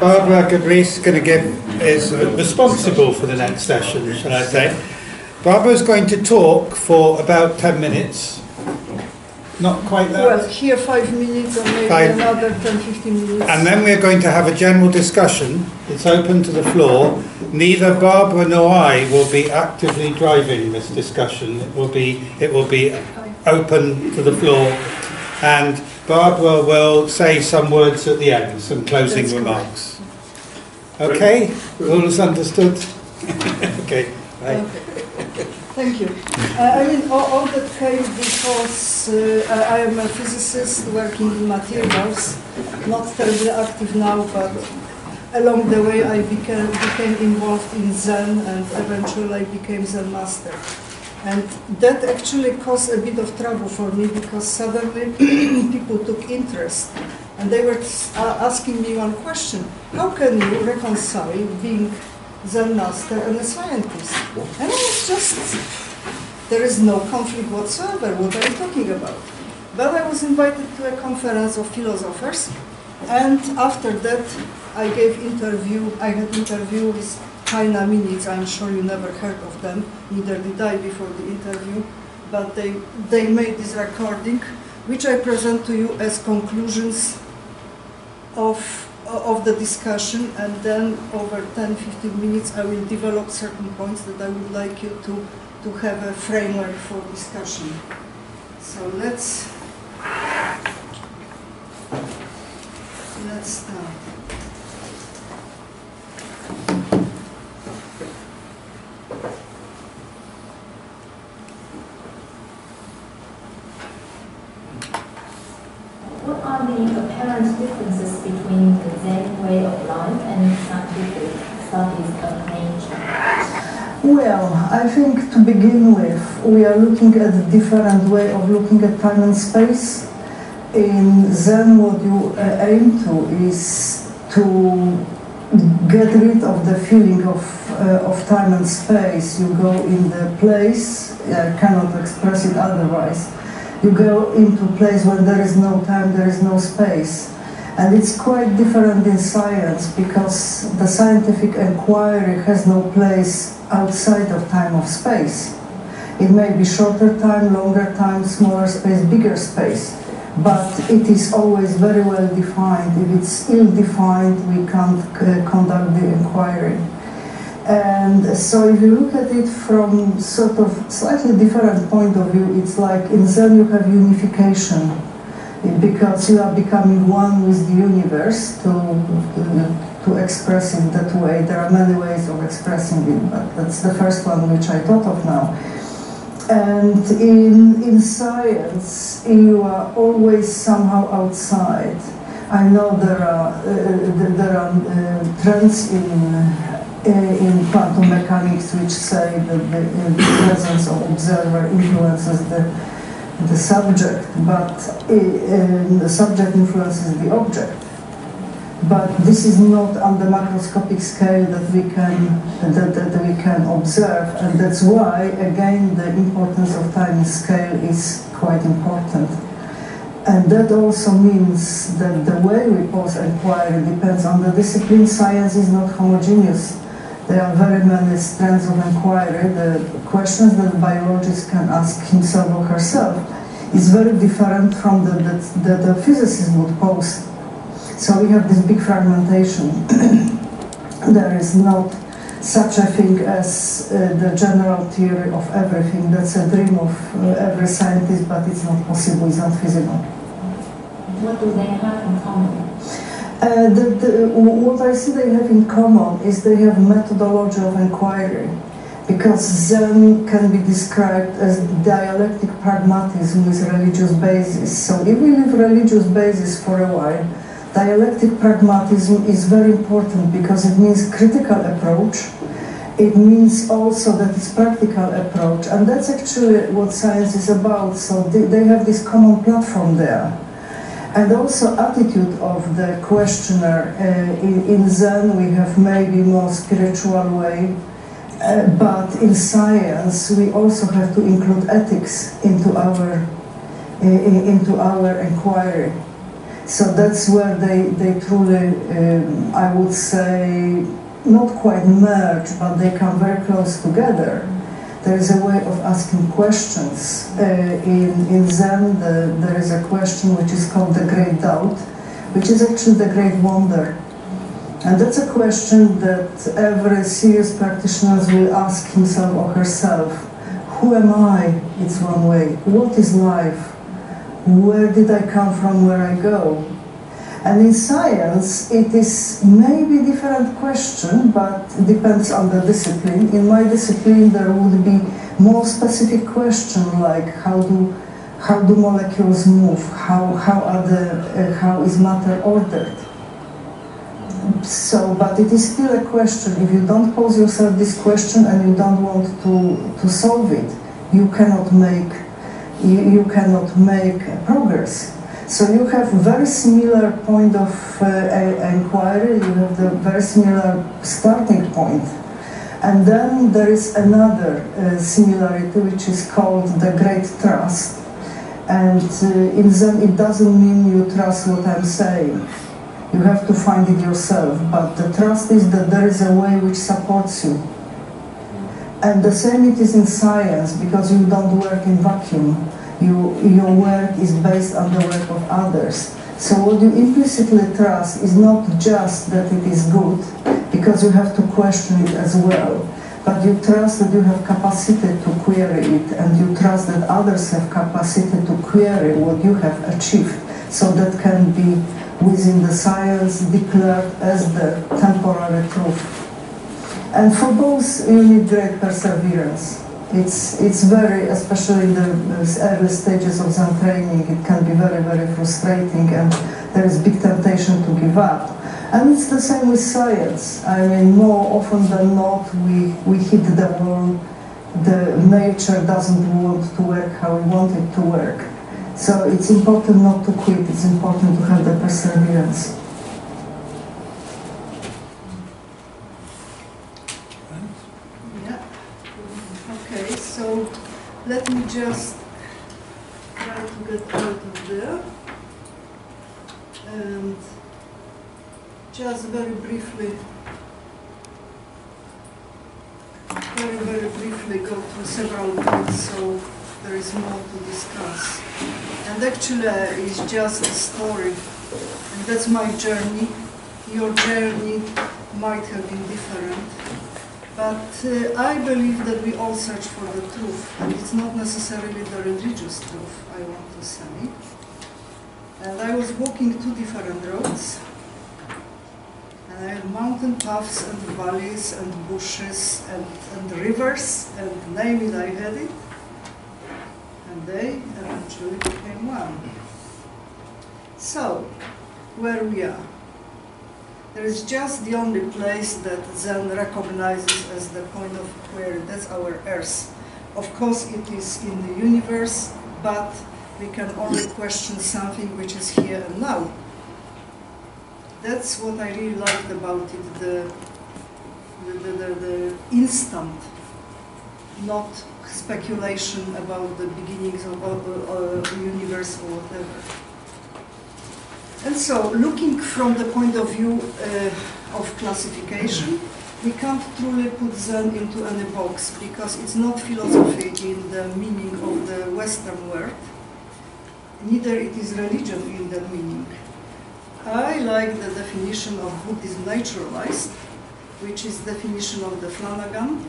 Barbara Gabrys is going to give is responsible for the next session, shall I say? Barbara is going to talk for about ten minutes. Not quite that. Well, here five minutes and maybe Five. another 10, 15 minutes. And then we're going to have a general discussion. It's open to the floor. Neither Barbara nor I will be actively driving this discussion. It will be it will be open to the floor, and Barbara will say some words at the end, some closing That's correct. remarks. Okay, all is understood. okay, right. Okay. Thank you. Uh, I mean, all, all that came because uh, I I am a physicist working in materials, not terribly active now, but along the way I became, became involved in Zen and eventually I became Zen master. And that actually caused a bit of trouble for me because suddenly people took interest and they were asking me one question. How can you reconcile being Zen master and a scientist? And I was just, there is no conflict whatsoever. What are you talking about? But I was invited to a conference of philosophers and after that I gave interview, I had interview with China Minutes, I'm sure you never heard of them, neither did I before the interview, but they, they made this recording, which I present to you as conclusions of, of the discussion, and then over 10-15 minutes I will develop certain points that I would like you to, to have a framework for discussion. So let's, let's start. What are the apparent differences between the Zen way of life and scientific studies of nature? Well, I think to begin with, we are looking at a different way of looking at time and space. In Zen, what you uh, aim to is to get rid of the feeling of, uh, of time and space. You go in the place, I cannot express it otherwise. You go into place where there is no time, there is no space. And it's quite different in science because the scientific inquiry has no place outside of time of space. It may be shorter time, longer time, smaller space, bigger space, but it is always very well defined. If it's ill defined, we can't uh, conduct the inquiry. And so if you look at it from sort of slightly different point of view, it's like in Zen you have unification because you are becoming one with the universe to, to, express it that way. There are many ways of expressing it, but that's the first one which I thought of now. And in, in science, you are always somehow outside. I know there are, uh, there are uh, trends in, uh, in quantum mechanics which say that the, the presence of observer influences the, the subject, but uh, the subject influences the object. But this is not on the macroscopic scale that we can that, that we can observe, and that's why again the importance of time scale is quite important. And that also means that the way we pose inquiry depends on the discipline. Science is not homogeneous. There are very many strands of inquiry. The questions that a biologist can ask himself or herself is very different from the that, a physicist would pose. So we have this big fragmentation. there is not such a thing as uh, the general theory of everything. That's a dream of uh, every scientist, but it's not possible, it's not feasible. What do they have in common? Uh, the, the, what I see they have in common is they have methodology of inquiry. Because Zen can be described as dialectic pragmatism with religious basis. So if we leave religious basis for a while, dialectic pragmatism is very important because it means critical approach. It means also that it's practical approach, and that's actually what science is about. So they, they have this common platform there and also attitude of the questioner. Uh, in, in, Zen, we have maybe more spiritual way, uh, but in science, we also have to include ethics into our uh, into our inquiry. So that's where they, they truly, um, I would say, not quite merge, but they come very close together. There is a way of asking questions. Uh, in, in Zen, the, there is a question which is called the Great Doubt, which is actually the Great Wonder. And that's a question that every serious practitioner will ask himself or herself. Who am I? It's one way. What is life? Where did I come from? Where I go? And in science, it is maybe different question, but depends on the discipline. In my discipline, there would be more specific question like how do how do molecules move? How how are the uh, how is matter ordered? So, but it is still a question. If you don't pose yourself this question and you don't want to to solve it, you cannot make you, you cannot make progress. So you have very similar point of uh, inquiry, you have the very similar starting point. And then there is another uh, similarity which is called the great trust. And uh, in Zen it doesn't mean you trust what I'm saying. You have to find it yourself. But the trust is that there is a way which supports you. And the same it is in science because you don't work in vacuum you, your work is based on the work of others. So what you implicitly trust is not just that it is good, because you have to question it as well, but you trust that you have capacity to query it, and you trust that others have capacity to query what you have achieved. So that can be within the science declared as the temporary truth. And for both, you need great perseverance it's it's very, especially in the early stages of Zen training, it can be very, very frustrating, and there is big temptation to give up. And it's the same with science. I mean, more often than not, we, we hit the wall. The nature doesn't want to work how we want it to work. So it's important not to quit. It's important to have the perseverance. Let me just try to get out of there. And just very briefly, very, very briefly go through several points so there is more to discuss. And actually uh, it's just a story. And that's my journey. Your journey might have been different. But uh, I believe that we all search for the truth, and it's not necessarily the religious truth, I want to say. And I was walking two different roads, and I had mountain paths and valleys and bushes and, and rivers, and name it, I had it. And they eventually became one. So, where we are. There is just the only place that Zen recognizes as the point of query. That's our Earth. Of course, it is in the universe, but we can only question something which is here and now. That's what I really liked about it, the, the, the, the, the instant, not speculation about the beginnings of the universe or whatever. And so, looking from the point of view uh, of classification, we can't truly put Zen into any box because it's not philosophy in the meaning of the Western word, neither it is religion in that meaning. I like the definition of Buddhism naturalized, which is definition of the Flanagan,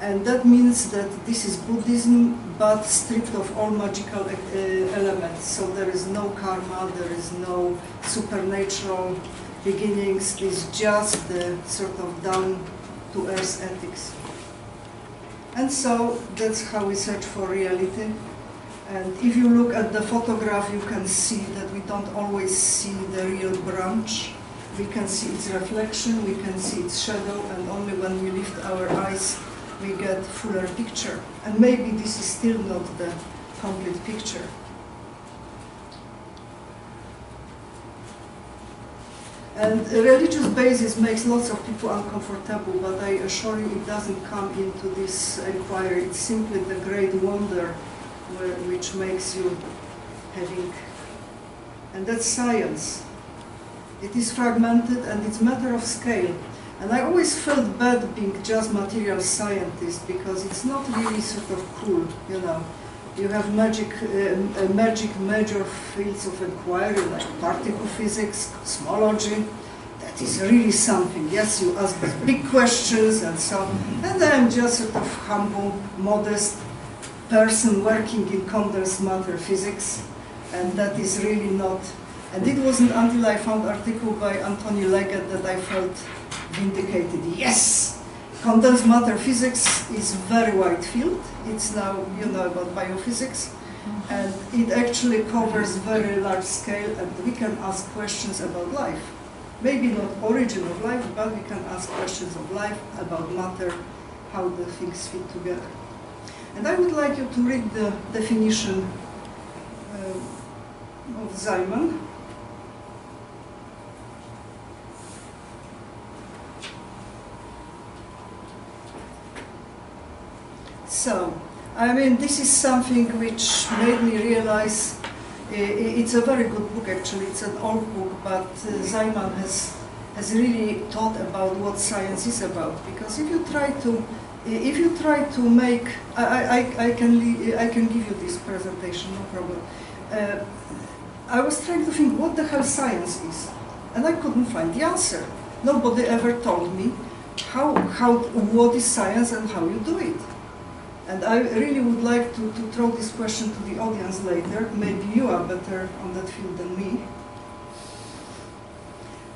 and that means that this is Buddhism, but stripped of all magical uh, elements. So there is no karma, there is no supernatural beginnings. It's just the sort of down to earth ethics. And so that's how we search for reality. And if you look at the photograph, you can see that we don't always see the real branch. We can see its reflection, we can see its shadow, and only when we lift our eyes we get fuller picture. And maybe this is still not the complete picture. And religious basis makes lots of people uncomfortable, but I assure you it doesn't come into this inquiry. It's simply the great wonder which makes you having and that's science. It is fragmented and it's matter of scale. And I always felt bad being just material scientist because it's not really sort of cool, you know. You have magic, uh, uh, magic major fields of inquiry like particle physics, cosmology. That is really something. Yes, you ask big questions and so on. And I'm just sort of humble, modest person working in condensed matter physics. And that is really not. And it wasn't until I found article by Anthony Leggett that I felt vindicated. Yes, condensed matter physics is very wide field. It's now you know about biophysics, and it actually covers very large scale, and we can ask questions about life. Maybe not origin of life, but we can ask questions of life about matter, how the things fit together. And I would like you to read the definition uh, of Simon. So, I mean, this is something which made me realize uh, it's a very good book actually. It's an old book, but uh, Ziman has has really thought about what science is about. Because if you try to if you try to make, I, I, I can I can give you this presentation, no problem. Uh, I was trying to think what the hell science is, and I couldn't find the answer. Nobody ever told me how how what is science and how you do it. And I really would like to, to throw this question to the audience later. Maybe you are better on that field than me.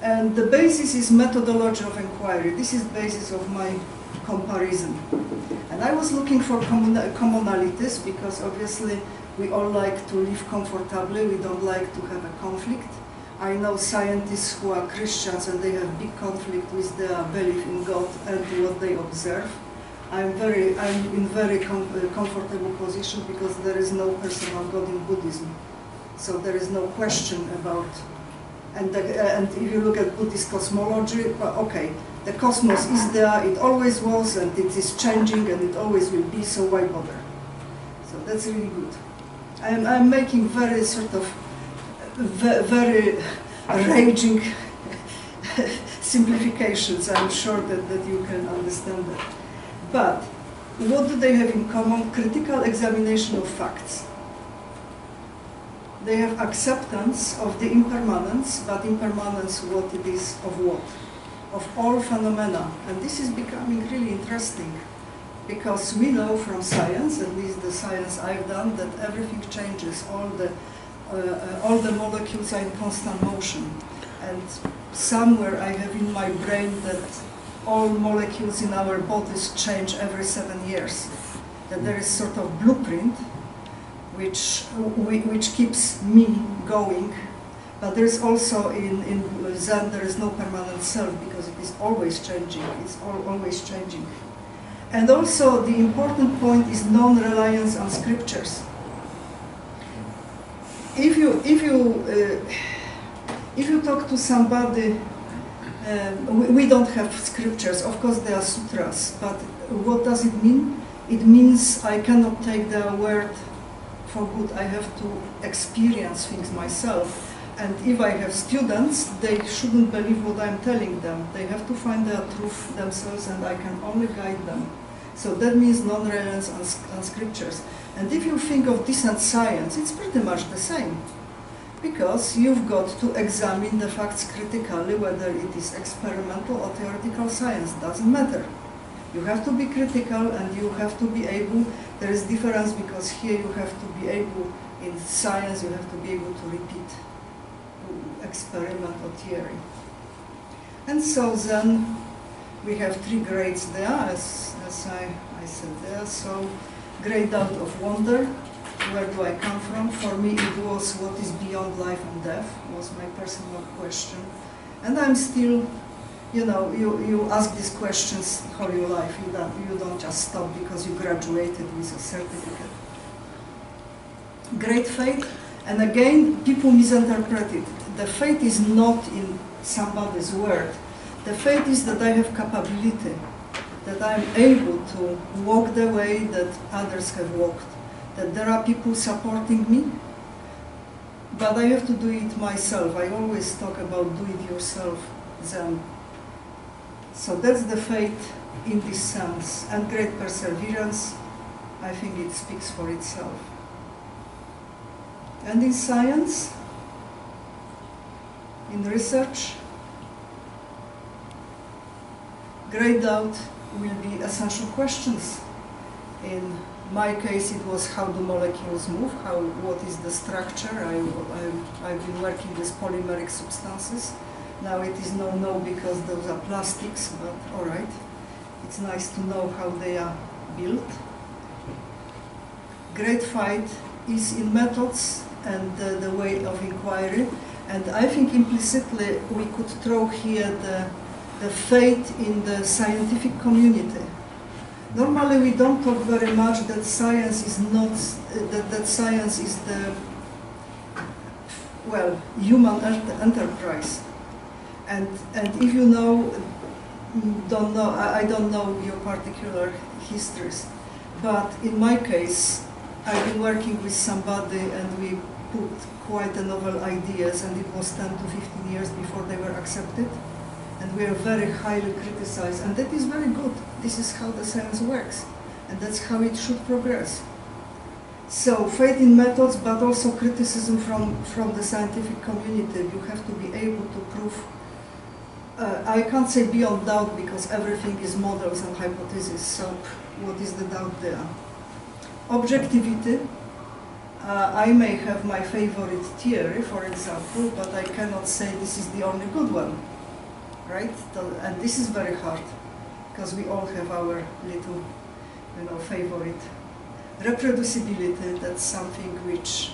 And the basis is methodology of inquiry. This is basis of my comparison. And I was looking for commonalities because obviously we all like to live comfortably. We don't like to have a conflict. I know scientists who are Christians and they have big conflict with their belief in God and what they observe. I'm very, I'm in very com uh, comfortable position because there is no personal God in Buddhism. So there is no question about, and, the, uh, and if you look at Buddhist cosmology, okay, the cosmos is there, it always was, and it is changing, and it always will be, so why bother? So that's really good. I'm, I'm making very sort of, very raging simplifications. I'm sure that, that you can understand that. But what do they have in common? Critical examination of facts. They have acceptance of the impermanence, but impermanence what it is of what? Of all phenomena. And this is becoming really interesting because we know from science, at least the science I've done, that everything changes. All the, uh, all the molecules are in constant motion. And somewhere I have in my brain that all molecules in our bodies change every seven years. That there is sort of blueprint which, which keeps me going. But there is also in, in Zen, there is no permanent self because it is always changing. It's all, always changing. And also the important point is non-reliance on scriptures. If you, if you, uh, if you talk to somebody um, we, we, don't have scriptures. Of course, there are sutras, but what does it mean? It means I cannot take the word for good. I have to experience things myself. And if I have students, they shouldn't believe what I'm telling them. They have to find their truth themselves, and I can only guide them. So that means non-reliance on, on scriptures. And if you think of decent science, it's pretty much the same because you've got to examine the facts critically, whether it is experimental or theoretical science, doesn't matter. You have to be critical and you have to be able, there is difference because here you have to be able, in science you have to be able to repeat experiment or theory. And so then we have three grades there, as, as I, I said there. So grade out of wonder, where do I come from? For me, it was what is beyond life and death, was my personal question. And I'm still, you know, you, you ask these questions all your life. You don't, you don't just stop because you graduated with a certificate. Great faith, and again, people misinterpret it. The faith is not in somebody's word. The faith is that I have capability, that I'm able to walk the way that others have walked that there are people supporting me, but I have to do it myself. I always talk about do it yourself Zen. So that's the faith in this sense. And great perseverance, I think it speaks for itself. And in science, in research, great doubt will be essential questions. In my case, it was how do molecules move, how, what is the structure. I, I've been working with polymeric substances. Now it is no no because those are plastics, but all right. It's nice to know how they are built. Great fight is in methods and uh, the way of inquiry. And I think implicitly we could throw here the, the faith in the scientific community. Normally we don't talk very much that science is not, that, that science is the, well, human enterprise. And, and if you know, don't know, I, I don't know your particular histories, but in my case, I've been working with somebody and we put quite a novel ideas and it was 10 to 15 years before they were accepted. And we are very highly criticized and that is very good. This is how the science works and that's how it should progress. So faith in methods but also criticism from, from the scientific community. You have to be able to prove uh, I can't say beyond doubt because everything is models and hypotheses, so what is the doubt there? Objectivity. Uh, I may have my favorite theory, for example, but I cannot say this is the only good one, right? And this is very hard because we all have our little, you know, favorite. Reproducibility, that's something which,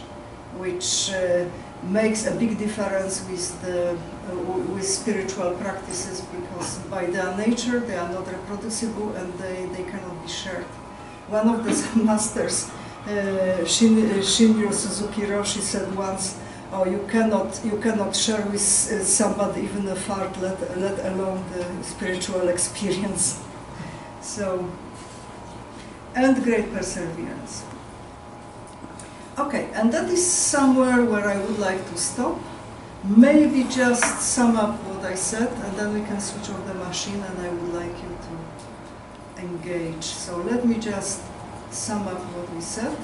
which uh, makes a big difference with the uh, with spiritual practices because by their nature they are not reproducible and they, they cannot be shared. One of the masters, uh, Shin, uh, Shinryo Suzuki Roshi said once, "Oh, you cannot you cannot share with uh, somebody even a fart, let let alone the spiritual experience." So, and great perseverance. Okay, and that is somewhere where I would like to stop. Maybe just sum up what I said, and then we can switch off the machine, and I would like you to engage. So let me just sum up what we said.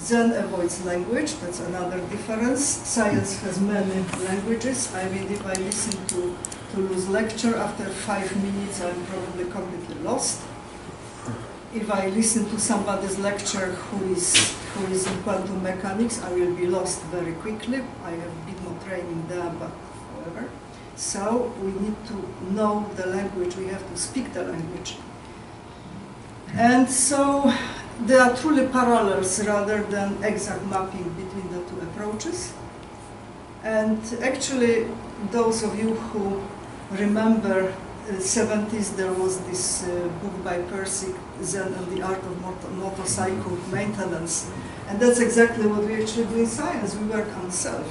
Zen avoids language, that's another difference. Science has many languages. I mean, if I listen to, to Lu's lecture, after five minutes, I'm probably completely lost if I listen to somebody's lecture who is who is in quantum mechanics, I will be lost very quickly. I have a bit more training there, but however. So we need to know the language, we have to speak the language. And so there are truly parallels rather than exact mapping between the two approaches. And actually, those of you who remember uh, 70s, there was this uh, book by Pirsig, Zen and the Art of Motor- Motorcycle Maintenance. And that's exactly what we actually do in science. We work on self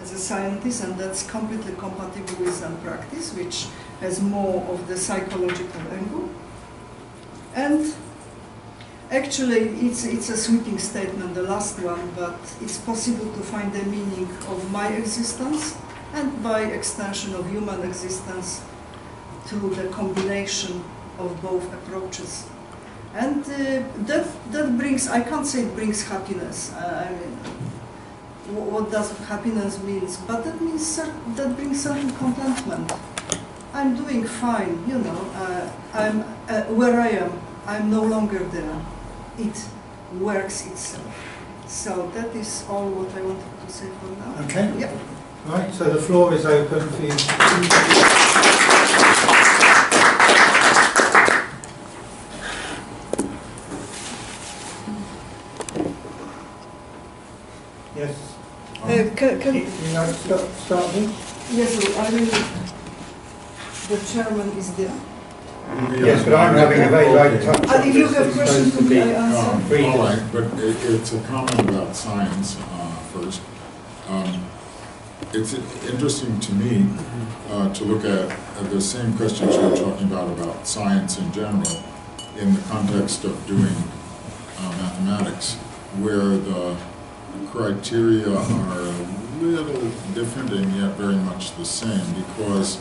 as a scientist, and that's completely compatible with Zen practice, which has more of the psychological angle. And actually, it's, it's a sweeping statement, the last one, but it's possible to find the meaning of my existence and by extension of human existence through the combination of both approaches. And uh, that, that brings, I can't say it brings happiness. Uh, I mean, wh- what does happiness means? But that means that brings certain contentment. I'm doing fine, you know. Uh, I'm uh, where I am. I'm no longer there. It works itself. So that is all what I wanted to say for now. Okay. Yeah. Right, so the floor is open for you. Yes. Uh, can, can, You like start, start yes, I will. The chairman is there. Yes, but I'm having a very light touch. Uh, if you have questions supposed to me, I be answer. Um, Freedom. All right, but it, it's a comment about science, uh, first. Um, It's interesting to me, uh, to look at, at the same questions you're talking about, about science in general, in the context of doing, uh, mathematics, where the criteria are a little different and yet very much the same because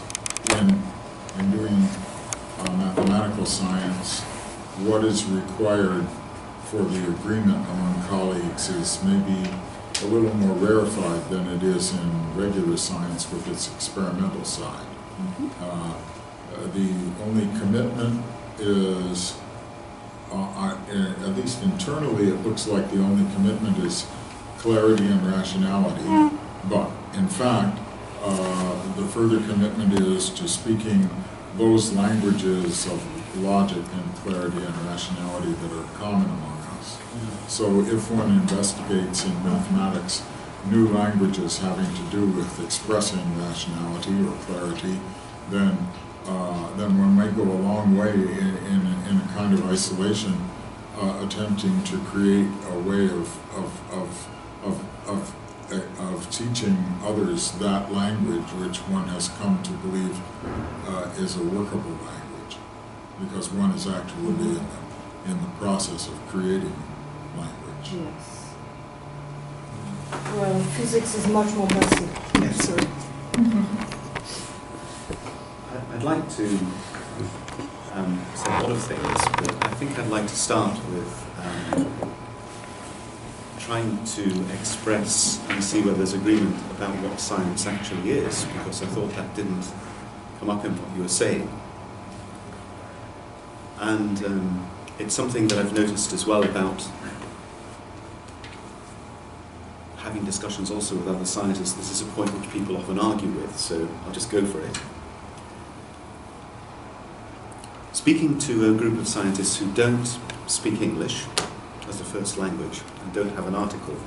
when, in doing uh, mathematical science, what is required for the agreement among colleagues is maybe a little more rarefied than it is in regular science with its experimental side. Uh, uh, The only commitment is, uh, I- uh, at least internally, it looks like the only commitment is clarity and rationality. But in fact, uh, the further commitment is to speaking those languages of logic and clarity and rationality that are common among us. So if one investigates in mathematics new languages having to do with expressing rationality or clarity, then, uh, then one might go a long way in, in, in a kind of isolation, uh, attempting to create a way of, of, of, of, of, of teaching others that language which one has come to believe uh, is a workable language, because one is actually in the, in the process of creating language. Yes. Well, physics is much more messy. Yes. So, I- I'd like to um, say a lot of things, but I think I'd like to start with um, trying to express and see whether there's agreement about what science actually is, because I thought that didn't come up in what you were saying. And um, it's something that I've noticed as well about having discussions also with other scientists. This is a point which people often argue with, so I'll just go for it. Speaking to a group of scientists who don't speak English as a first language and don't have an article,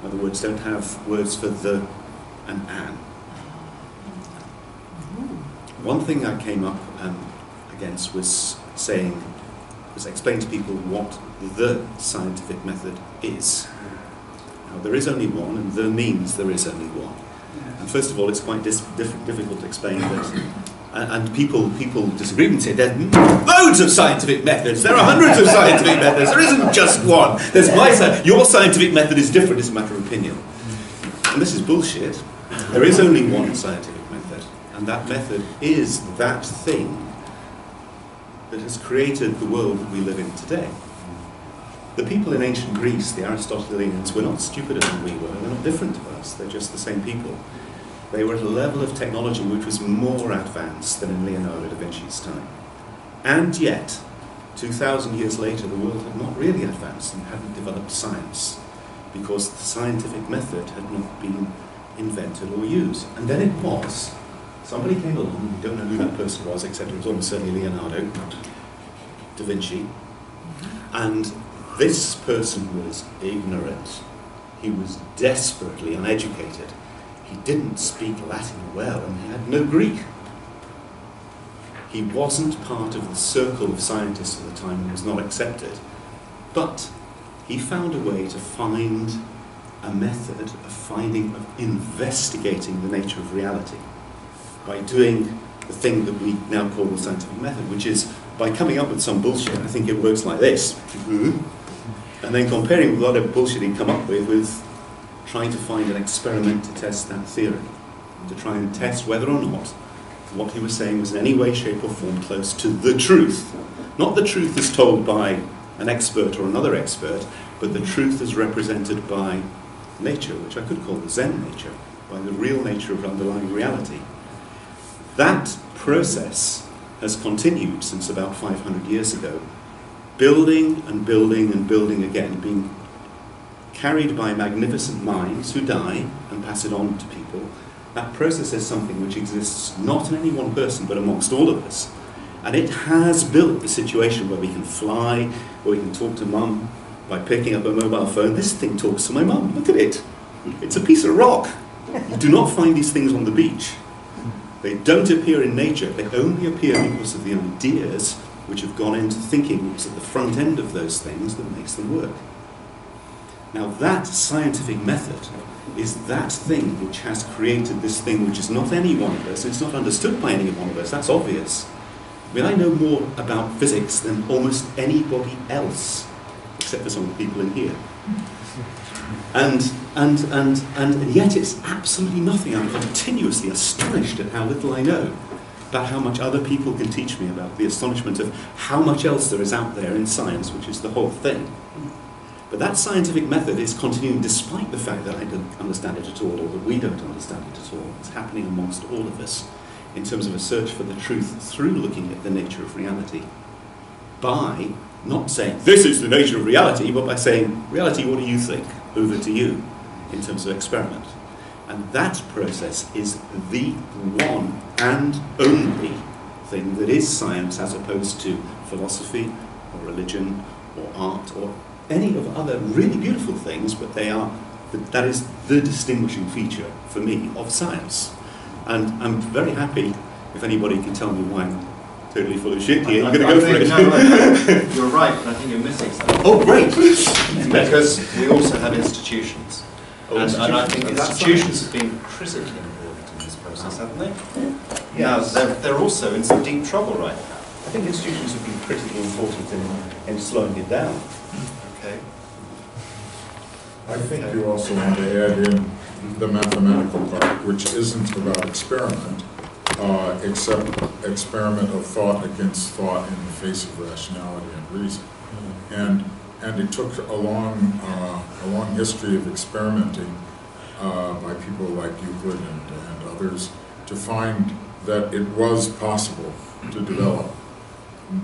in other words, don't have words for the and an. One thing I came up um, against was saying, was explaining to people what the scientific method is. Now, there is only one, and the means there is only one. And first of all, it's quite difficult to explain that. And, and people, people disagree and say there's loads of scientific methods. There are hundreds of scientific methods. There isn't just one. There's my your scientific method is different. It's a matter of opinion. And this is bullshit. There is only one scientific method, and that method is that thing that has created the world that we live in today. The people in ancient Greece, the Aristotelians, were not stupider than we were. They're not different to us. They're just the same people. They were at a level of technology which was more advanced than in Leonardo da Vinci's time. And yet, 2,000 years later, the world had not really advanced and hadn't developed science because the scientific method had not been invented or used. And then it was. Somebody came along, we don't know who that person was, except it was almost certainly Leonardo da Vinci. And this person was ignorant. He was desperately uneducated. He didn't speak Latin well and he had no Greek. He wasn't part of the circle of scientists at the time and was not accepted. But he found a way to find a method of finding, of investigating the nature of reality by doing the thing that we now call the scientific method, which is by coming up with some bullshit. I think it works like this. And then comparing a lot of bullshit he'd come up with with trying to find an experiment to test that theory, to try and test whether or not what he was saying was in any way, shape, or form close to the truth. Not the truth as told by an expert or another expert, but the truth as represented by nature, which I could call the Zen nature, by the real nature of underlying reality. That process has continued since about 500 years ago, building and building and building again, being carried by magnificent minds who die and pass it on to people. That process is something which exists not in any one person, but amongst all of us. And it has built the situation where we can fly, where we can talk to mum by picking up a mobile phone. This thing talks to my mum. Look at it. It's a piece of rock. You do not find these things on the beach. They don't appear in nature. They only appear because of the ideas which have gone into thinking what's at the front end of those things that makes them work. Now, that scientific method is that thing which has created this thing which is not any one of us, it's not understood by any one of us, that's obvious. I mean, I know more about physics than almost anybody else, except for some of the people in here. And and, and, and yet it's absolutely nothing. I'm continuously astonished at how little I know about how much other people can teach me about the astonishment of how much else there is out there in science, which is the whole thing. But that scientific method is continuing despite the fact that I don't understand it at all, or that we don't understand it at all. It's happening amongst all of us in terms of a search for the truth through looking at the nature of reality. By not saying, this is the nature of reality, but by saying, reality, what do you think? Over to you in terms of experiment. And that process is the one and only thing that is science as opposed to philosophy or religion or art or any of other really beautiful things, but they are that is the distinguishing feature for me of science. And I'm very happy if anybody can tell me why I'm totally full of shit here. You're going to go for it. No, no, you're right, but I think you're missing something. oh, great! Because we also have institutions. Oh, and, and I think institutions. That's have been critically important in this process, haven't they? Now, they're, they're also in some deep trouble right now. I think institutions have been critically important in, in slowing it down. Okay. I think you also want to add in the mathematical part, which isn't about experiment, uh, except experiment of thought against thought in the face of rationality and reason. And, and it took a long, uh, a long history of experimenting uh, by people like Euclid and, and others to find that it was possible to develop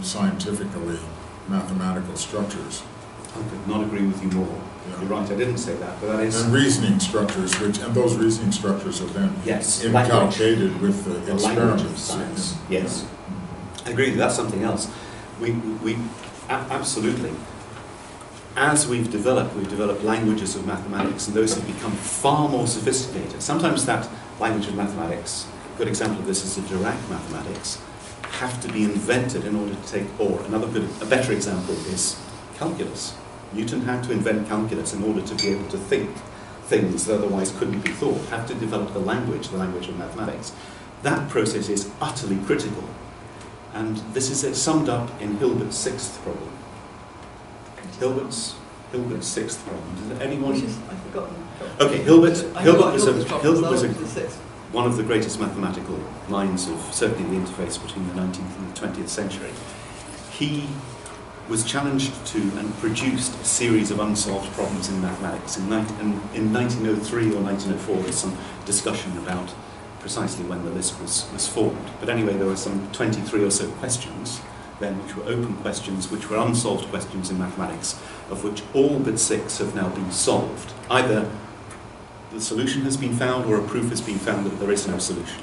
scientifically mathematical structures I could not agree with you more. Yeah. You're right, I didn't say that, but that is. and reasoning structures, which, and those reasoning structures are then Yes, language. inculcated with the The language of experiments. science, yes. I agree, that's something else. We, we, absolutely. As we've developed, we've developed languages of mathematics, and those have become far more sophisticated. Sometimes that language of mathematics, a good example of this is the Dirac mathematics, have to be invented in order to take, or another good, a better example is calculus. Newton had to invent calculus in order to be able to think things that otherwise couldn't be thought, have to develop the language, the language of mathematics. That process is utterly critical. And this is uh, summed up in Hilbert's sixth problem. Hilbert's, Hilbert's sixth problem. Does anyone? Is, I've forgotten. Okay, Hilbert, Hilbert was a, Hilbert was a, one of the greatest mathematical minds of certainly the interface between the 19th and the 20th century. He was challenged to and produced a series of unsolved problems in mathematics. In, in 1903 or 1904, there's some discussion about precisely when the list was, was formed. But anyway, there were some 23 or so questions then, which were open questions, which were unsolved questions in mathematics, of which all but six have now been solved. Either the solution has been found or a proof has been found that there is no solution.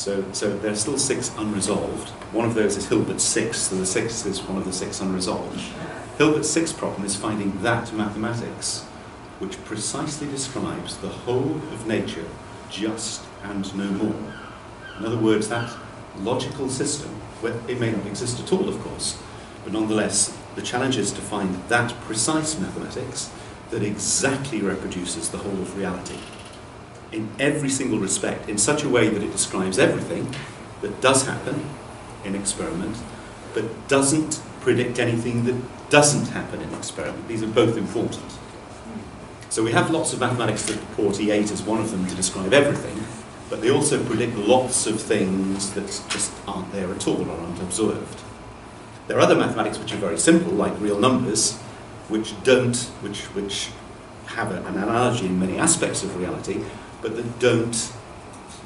So, so there are still six unresolved. One of those is Hilbert's sixth, so the sixth is one of the six unresolved. Hilbert's sixth problem is finding that mathematics which precisely describes the whole of nature, just and no more. In other words, that logical system, where it may not exist at all, of course, but nonetheless, the challenge is to find that precise mathematics that exactly reproduces the whole of reality in every single respect in such a way that it describes everything that does happen in experiment, but doesn't predict anything that doesn't happen in experiment. These are both important. So we have lots of mathematics that purport E8 as one of them to describe everything, but they also predict lots of things that just aren't there at all or aren't observed. There are other mathematics which are very simple, like real numbers, which don't, which, which have an analogy in many aspects of reality, but that don't,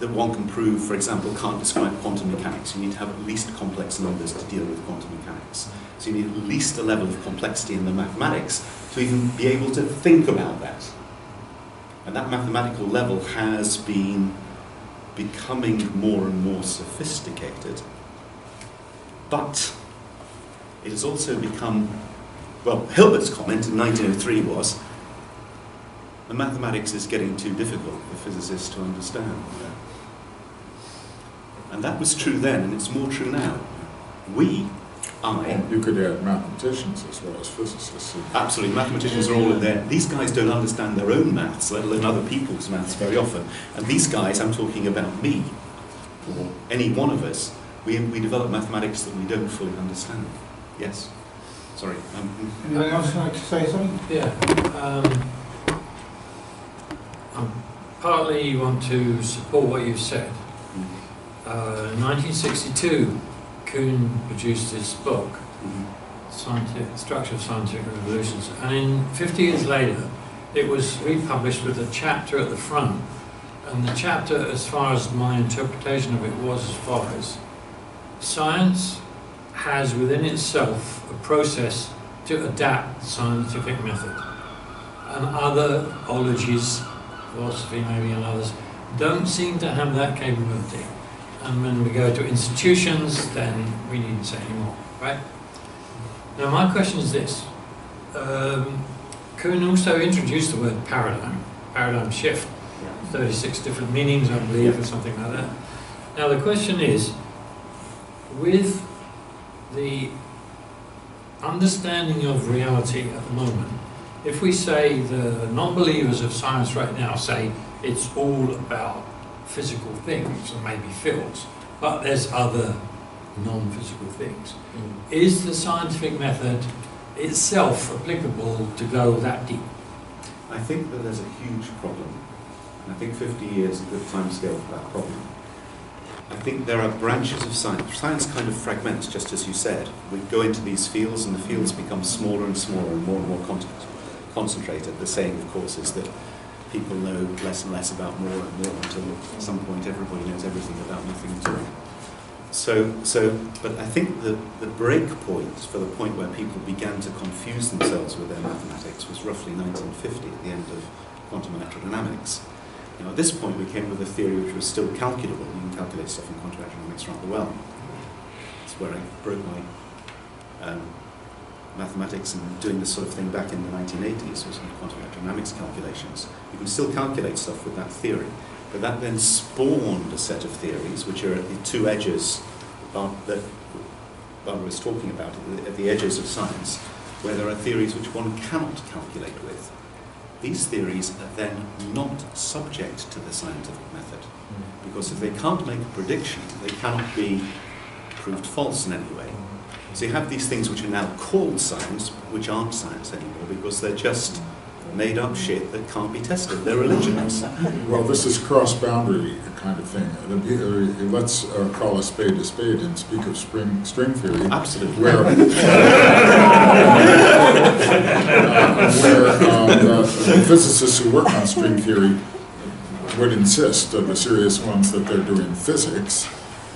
that one can prove, for example, can't describe quantum mechanics. You need to have at least complex numbers to deal with quantum mechanics. So you need at least a level of complexity in the mathematics to even be able to think about that. And that mathematical level has been becoming more and more sophisticated. But it has also become, well, Hilbert's comment in 1903 was, the mathematics is getting too difficult for physicists to understand. And that was true then, and it's more true now. We, I, You could add mathematicians as well as physicists. Absolutely, mathematicians are all in there. These guys don't understand their own maths, let alone other people's maths very often. And these guys, I'm talking about me, or any one of us, we, we develop mathematics that we don't fully understand. Yes? Sorry. Um, Anyone else like to say something? Yeah. Um, um, partly want to support what you've said. Uh, 1962, Kuhn produced his book, Mhm. Scientific, Structure of Scientific Revolutions, and in 50 years later, it was republished with a chapter at the front. And the chapter, as far as my interpretation of it, was as follows Science has within itself a process to adapt the scientific method. And other ologies, philosophy maybe and others, don't seem to have that capability. And when we go to institutions, then we needn't say anymore, right? Now, my question is this. Um, Kuhn also introduced the word paradigm, paradigm shift, 36 different meanings, I believe, or something like that. Now, the question is, with the understanding of reality at the moment, if we say the non-believers of science right now say it's all about physical things and maybe fields, but there's other non-physical things. Hmm. Is the scientific method itself applicable to go that deep? I think that there's a huge problem. And I think 50 years is a good timescale for that problem. I think there are branches of science. Science kind of fragments, just as you said. We go into these fields, and the fields become smaller and smaller and more and more con- concentrated. The saying, of course, is that people know less and less about more and more until at some point everybody knows everything about nothing at all. So, so, but I think the, the break point for the point where people began to confuse themselves with their mathematics was roughly 1950, at the end of quantum electrodynamics. Now, at this point, we came with a theory which was still calculable. You can calculate stuff in quantum electrodynamics rather well. That's where I broke my um, mathematics and doing this sort of thing back in the 1980s was quantum electrodynamics calculations. You can still calculate stuff with that theory. But that then spawned a set of theories which are at the two edges that Barbara was talking about, at the edges of science, where there are theories which one cannot calculate with. These theories are then not subject to the scientific method, hmm. because if they can't make a prediction, they cannot be proved false in any way. So you have these things which are now called science, which aren't science anymore, because they're just made up shit that can't be tested. They're religions. Well, this is cross-boundary kind of thing. Uh, Let's uh, call a spade a spade and speak of string, string theory. Absolutely. Where, uh, where um, the the physicists who work on string theory would insist, uh, the serious ones, that they're doing physics,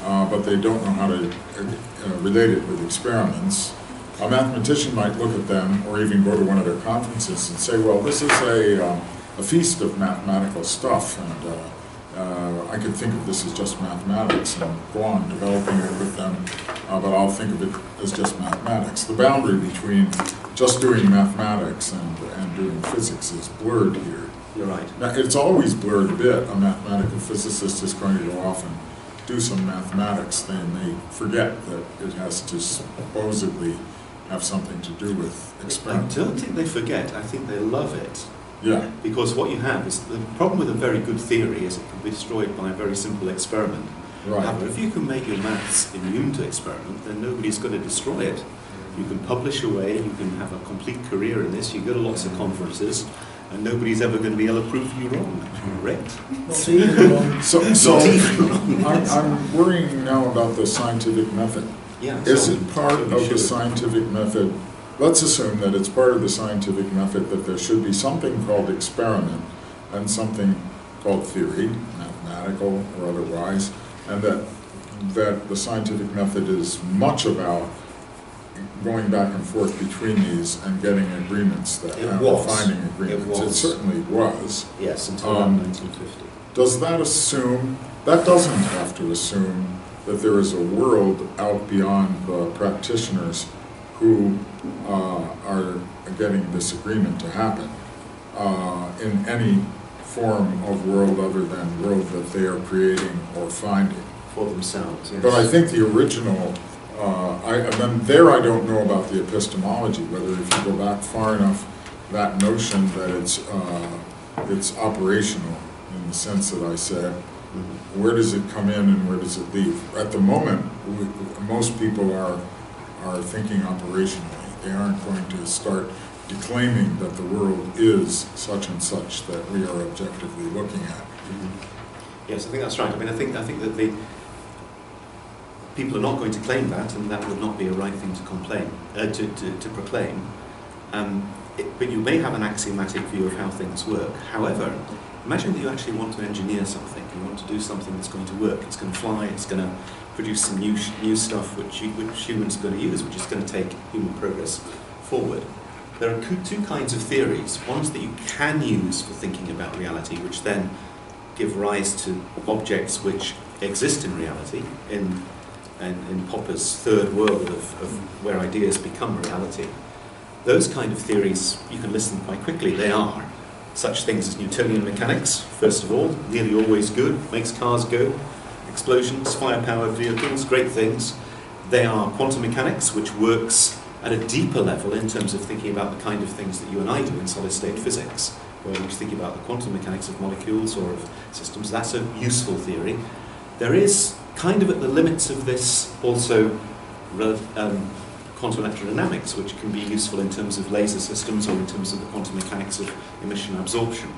uh, but they don't know how to uh, relate it with experiments. A mathematician might look at them, or even go to one of their conferences and say, well, this is a, um, a feast of mathematical stuff, and uh, uh, I could think of this as just mathematics and go on developing it with them, uh, but I'll think of it as just mathematics. The boundary between just doing mathematics and, and doing physics is blurred here. You're right. Now, it's always blurred a bit. A mathematical physicist is going to go off and do some mathematics, then they forget that it has to supposedly have something to do with experiment. I don't think they forget. I think they love it. Yeah, Because what you have is the problem with a very good theory is it can be destroyed by a very simple experiment. However, right. if you can make your maths immune to experiment, then nobody's going to destroy it. You can publish away, you can have a complete career in this, you go to lots of conferences, and nobody's ever going to be able to prove you wrong. Correct? So, so Not even wrong. I'm, I'm worrying now about the scientific method. Yeah. Is so- it part so you of the scientific method, let's assume that it's part of the scientific method that there should be something called experiment and something called theory, mathematical or otherwise, and that, that the scientific method is much about going back and forth between these and getting agreements that It was. finding agreements. It was. certainly was. Yes, until Um, 1950. Does that assume, that doesn't have to assume that there is a world out beyond the practitioners who uh, are getting this agreement to happen uh, in any form of world other than world that they are creating or finding. For themselves, yes. But I think the original, uh, I, and then there I don't know about the epistemology, whether if you go back far enough, that notion that it's, uh, it's operational in the sense that I said, Mhm. where does it come in and where does it leave? At the moment, we, most people are, are thinking operationally. They aren't going to start declaiming that the world is such and such that we are objectively looking at. Yes, I think that's right. I mean, I think I think that the people are not going to claim that, and that would not be a right thing to complain uh, to, to, to proclaim. Um, it, but you may have an axiomatic view of how things work. However, imagine that you actually want to engineer something. You want to do something that's going to work. It's going to fly. It's going to produce some new new stuff which you, which humans are going to use, which is going to take human progress forward. There are two kinds of theories. Ones that you can use for thinking about reality, which then give rise to objects which exist in reality, in, in, in Popper's third world of, of where ideas become reality. Those kind of theories, you can listen quite quickly. They are such things as Newtonian mechanics, first of all, nearly always good, makes cars go, explosions, fire-powered vehicles, great things. They are quantum mechanics, which works at a deeper level in terms of thinking about the kind of things that you and I do in solid-state physics, where we think about the quantum mechanics of molecules or of systems. That's a useful theory. There is kind of at the limits of this also um, quantum electrodynamics, which can be useful in terms of laser systems or in terms of the quantum mechanics of emission absorption.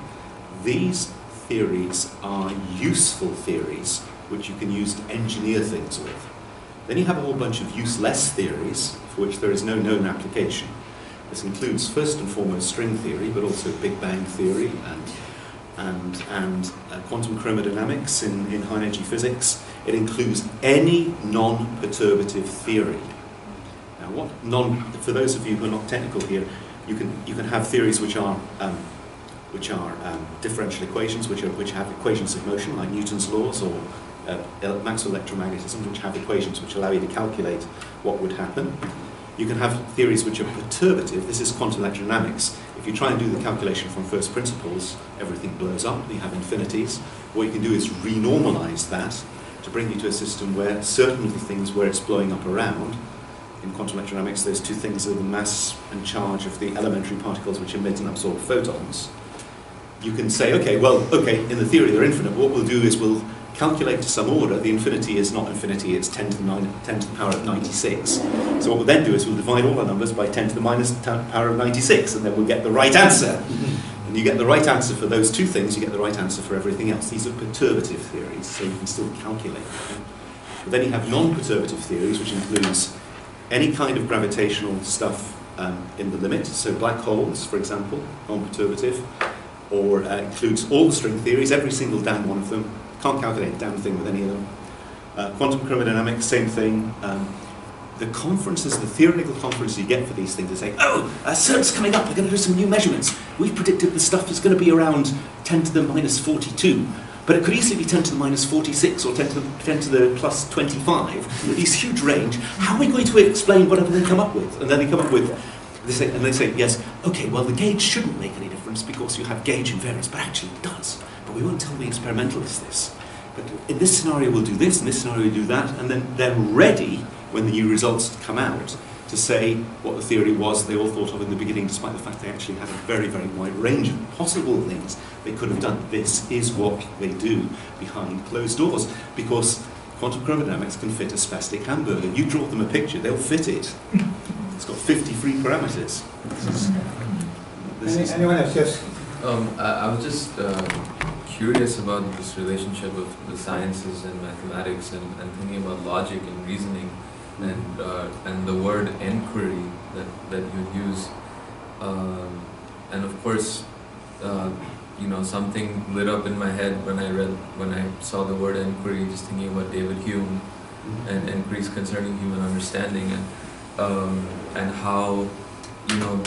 These theories are useful theories which you can use to engineer things with. Then you have a whole bunch of useless theories for which there is no known application. This includes first and foremost string theory, but also Big Bang theory and and, and uh, quantum chromodynamics in, in high energy physics. It includes any non-perturbative theory. Now, what non, for those of you who are not technical here, you can, you can have theories which are, um, which are um, differential equations, which, are, which have equations of motion, like Newton's laws, or uh, Maxwell electromagnetism, which have equations which allow you to calculate what would happen. You can have theories which are perturbative. This is quantum electrodynamics. If you try and do the calculation from first principles, everything blows up. You have infinities. What you can do is renormalize that to bring you to a system where certain of the things where it's blowing up around, in quantum electrodynamics, those two things are the mass and charge of the elementary particles which emit and absorb photons. You can say, okay, well, okay, in the theory they're infinite. What we'll do is we'll calculate to some order. The infinity is not infinity, it's 10 to the, nine, 10 to the power of 96. So what we'll then do is we'll divide all our numbers by 10 to the minus 10 power of 96, and then we'll get the right answer. And you get the right answer for those two things, you get the right answer for everything else. These are perturbative theories, so you can still calculate them. But then you have non-perturbative theories, which includes any kind of gravitational stuff um, in the limit. So black holes, for example, non-perturbative, or uh, includes all the string theories, every single damn one of them. Can't calculate a damn thing with any of them. Uh, quantum chromodynamics, same thing. Um, the conferences, the theoretical conferences you get for these things, they say, oh, uh, CERN's coming up, we're going to do some new measurements. We've predicted the stuff is going to be around 10 to the minus 42. But it could easily be 10 to the minus 46 or 10 to the, 10 to the plus 25, with these huge range. How are we going to explain whatever they come up with? And then they come up with, they say, and they say, yes, okay, well, the gauge shouldn't make any difference because you have gauge invariance, but actually it does. But we won't tell the experimentalists this. But in this scenario, we'll do this, in this scenario, we'll do that, and then they're ready when the new results come out to say what the theory was they all thought of in the beginning, despite the fact they actually had a very, very wide range of possible things they could have done. This is what they do behind closed doors, because quantum chromodynamics can fit a spastic hamburger. You draw them a picture, they'll fit it. It's got 50 free parameters. This is, this Any, is, anyone else? Yes. Um, I, I was just uh, curious about this relationship of the sciences and mathematics and, and thinking about logic and reasoning and uh, and the word inquiry that, that you use. Um, and of course, uh, you know, something lit up in my head when I read, when I saw the word inquiry, just thinking about David Hume and inquiries concerning human understanding and um, and how, you know,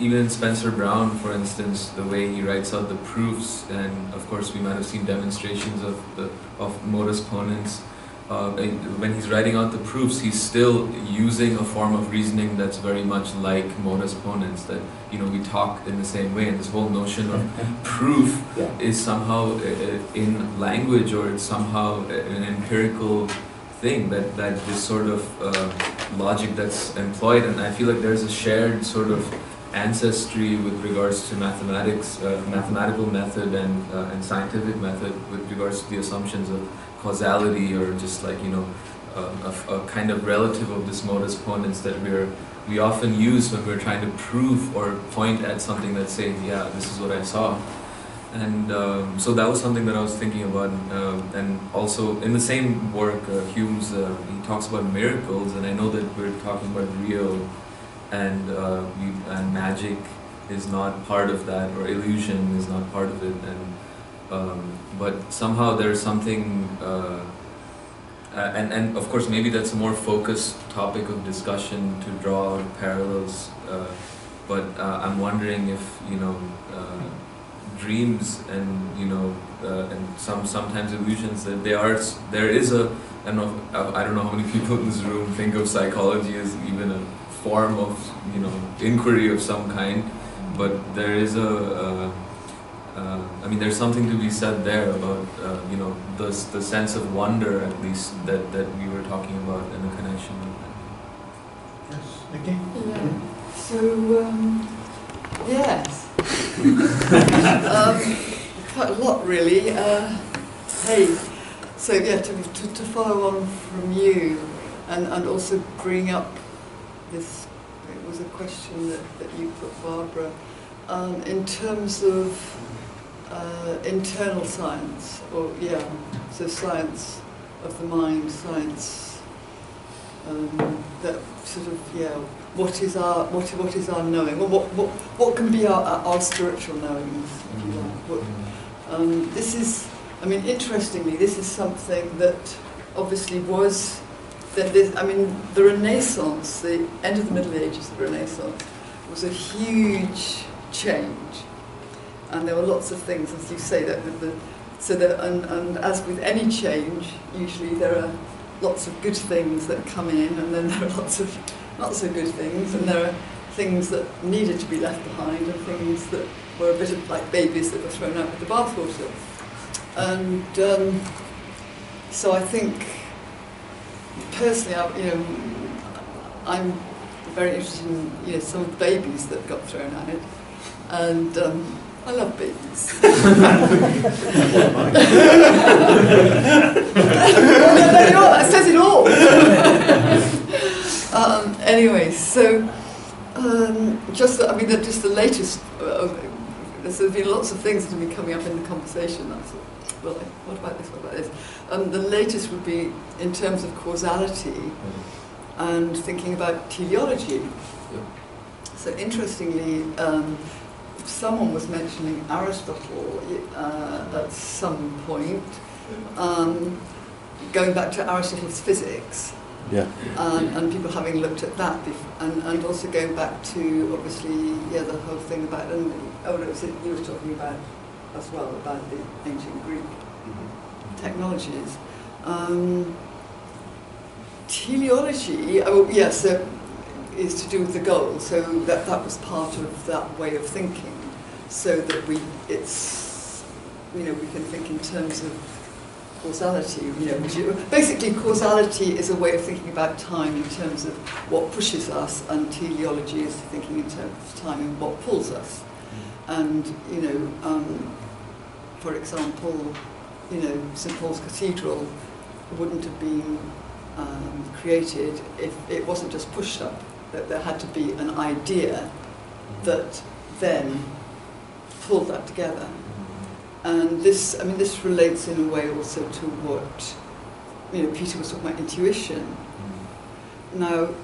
even Spencer Brown, for instance, the way he writes out the proofs, and of course we might have seen demonstrations of the of modus ponens. Uh, when he's writing out the proofs, he's still using a form of reasoning that's very much like modus ponens. That you know we talk in the same way, and this whole notion of proof Yeah. is somehow uh, in language or it's somehow an empirical thing that that this sort of uh, logic that's employed, and I feel like there's a shared sort of ancestry with regards to mathematics, uh, mathematical method and uh, and scientific method with regards to the assumptions of causality or just like you know um, a, a kind of relative of this modus ponens that we're we often use when we're trying to prove or point at something that's saying, yeah, this is what I saw. And um, so that was something that I was thinking about. Um, and also in the same work, uh, Hume's, uh, he talks about miracles, and I know that we're talking about real and, uh, we, and magic is not part of that, or illusion is not part of it. And, um, but somehow there's something uh, and, and of course, maybe that's a more focused topic of discussion to draw parallels. Uh, but uh, I'm wondering if you know uh, dreams and you know uh, and some sometimes illusions that they are there is a I don't know I don't know how many people in this room think of psychology as even a form of you know inquiry of some kind, but there is a, a uh, I mean, there's something to be said there about uh, you know the the sense of wonder at least that that we were talking about in the connection. Yes, Okay. Yeah. So um, yes, um, quite a lot really. Uh, hey, so yeah, to, to to follow on from you, and and also bring up this. It was a question that, that you put, Barbara, um, in terms of uh, internal science, or yeah, so science of the mind, science um, that sort of yeah, what is our what what is our knowing, or what what what can be our our spiritual knowing, if you like. What, um, this is, I mean, interestingly, this is something that obviously was that this, I mean, the Renaissance, the end of the Middle Ages, the Renaissance, was a huge change and there were lots of things, as you say, that with the so that and, and as with any change, usually there are lots of good things that come in, and then there are lots of not so good things, and there are things that needed to be left behind, and things that were a bit of like babies that were thrown out with the bathwater. And um, so I think personally, I, you know, I'm very interested in you know some of the babies that got thrown out, and um, I love babies. that says it all. um, anyway, so um, just the, I mean, the, just the latest. Uh, there's been lots of things that have been coming up in the conversation. That's well, what about this? What about this? Um, the latest would be in terms of causality and thinking about teleology. So interestingly. Um, someone was mentioning Aristotle uh, at some point, um, going back to Aristotle's physics. Yeah. Um, and people having looked at that, and, and also going back to obviously, yeah, the whole thing about, and oh no, was it you were talking about as well about the ancient Greek mm-hmm. technologies. Um, teleology, oh yes, so is to do with the goal. So that that was part of that way of thinking, so that we it's you know we can think in terms of causality. You know, which basically causality is a way of thinking about time in terms of what pushes us, and teleology is thinking in terms of time and what pulls us. And you know, um, for example, you know, St Paul's Cathedral wouldn't have been um, created if it wasn't just pushed up that there had to be an idea that then pulled that together. And this, I mean, this relates in a way also to what, you know, Peter was talking about intuition. Now,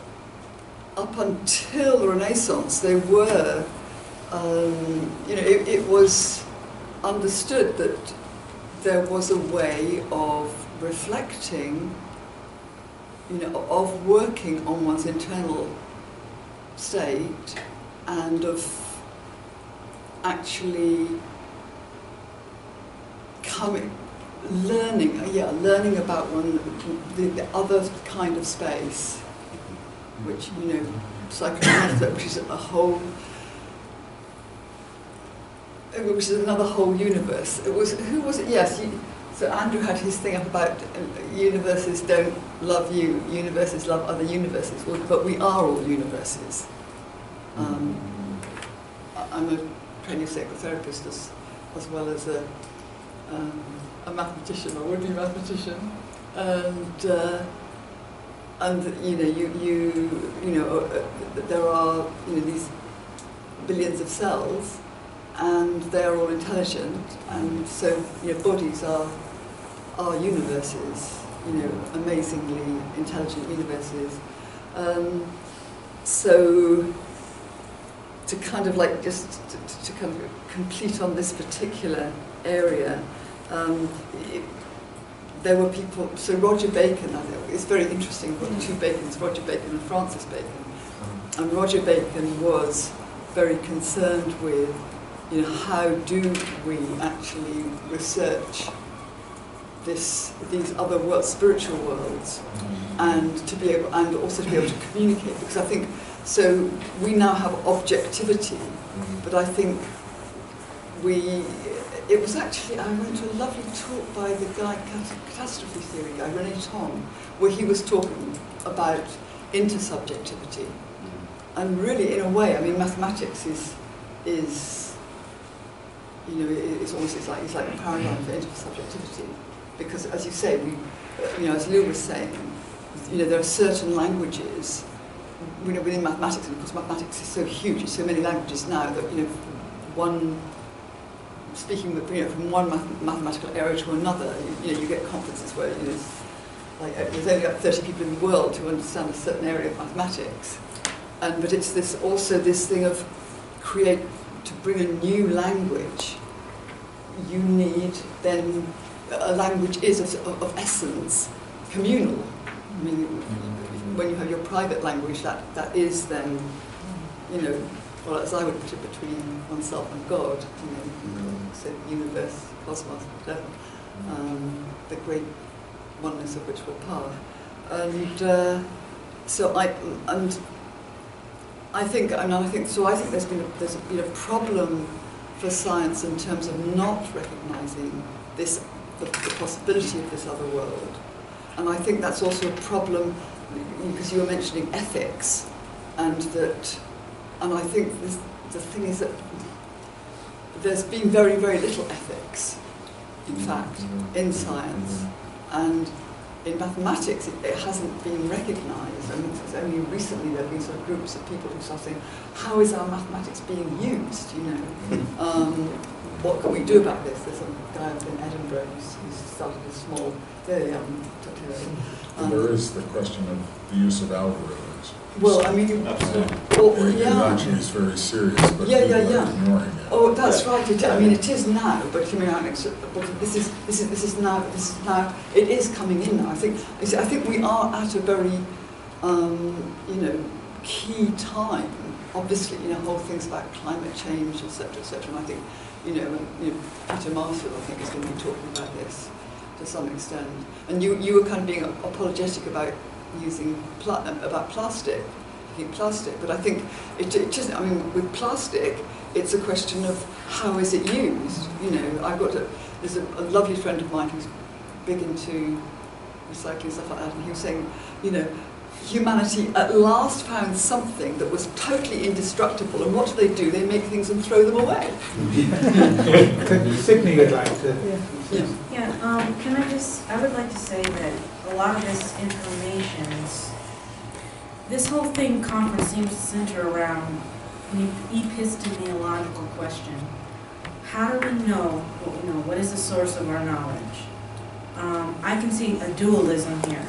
up until the Renaissance, there were, um, you know, it, it was understood that there was a way of reflecting, you know, of working on one's internal state and of actually coming, learning, yeah, learning about one, the, the other kind of space, which, you know, psychoanalysis, which is a whole, which is another whole universe. It was, who was it? Yes, you, so Andrew had his thing up about uh, universes don't love you, universes love other universes. Well, but we are all universes. Um, I'm a training psychotherapist as, as well as a, um, a mathematician, or would-be mathematician. And uh, and you know, you you you know, uh, uh, there are you know these billions of cells, and they are all intelligent, and so you know, bodies are are universes, you know, amazingly intelligent universes. Um, so to kind of like just to, to kind of complete on this particular area, um, it, there were people, so Roger Bacon, I think, it's very interesting, got two Bacons, Roger Bacon and Francis Bacon. And Roger Bacon was very concerned with, you know, how do we actually research this, these other worlds, spiritual worlds, mm-hmm. and to be able, and also to be able to communicate, because I think, so we now have objectivity, mm-hmm. but I think we, it was actually, I went to a lovely talk by the guy, catastrophe theory guy, René Thom, where he was talking about intersubjectivity. Mm-hmm. And really, in a way, I mean, mathematics is, is you know, it- it's almost, it's like, it's like a paradigm for intersubjectivity. Because, as you say, we, you know, as Lou was saying, you know, there are certain languages, you know, within mathematics, and of course mathematics is so huge, there's so many languages now that, you know, one speaking with, you know, from one math- mathematical area to another, you, you know, you get conferences where you know, like, uh, there's only like 30 people in the world who understand a certain area of mathematics. And, but it's this also this thing of create, to bring a new language, you need then, a language is of, of essence communal. I mean, when you have your private language, that, that is then, you know, well, as I would put it, between oneself and God, you know, so universe, cosmos, whatever, um, the great oneness of which we're part. And uh, so I, and I think, and I think, so I think there's been a, there's been a problem for science in terms of not recognizing this, the, the possibility of this other world. And I think that's also a problem because you were mentioning ethics, and that, and I think this, the thing is that there's been very, very little ethics, in mm-hmm. fact, in science, mm-hmm. and in mathematics it, it hasn't been recognised. I mean, it's only recently there have been sort of groups of people who start saying, how is our mathematics being used? You know, um, what can we do about this? There's a guy up in Edinburgh who's, who's started a small, very young, And there is the question of the use of algorithms. Well, I mean, it yeah. is very serious, but Yeah, yeah, are yeah. ignoring it. Oh, that's right. It, I mean, it is now, but I mean, I mean, but this is this is this is now this is now it is coming in now. I think you see, I think we are at a very um, you know key time. Obviously, you know, whole things about climate change, etc., etc. And I think you know, and, you know, Peter Marsfield, I think, is going to be talking about this to some extent. And you you were kind of being apologetic about using pla- um, about plastic, looking plastic, but I think it, it just I mean with plastic it's a question of how is it used. You know, I've got a, there's a, a lovely friend of mine who's big into recycling stuff like that, and he was saying, you know, humanity at last found something that was totally indestructible, and what do they do? They make things and throw them away. Sydney would like to. Yeah. Yeah, um, can I just, I would like to say that a lot of this information is, this whole thing conference seems to center around an epistemological question. How do we know what we know? What is the source of our knowledge? Um, I can see a dualism here.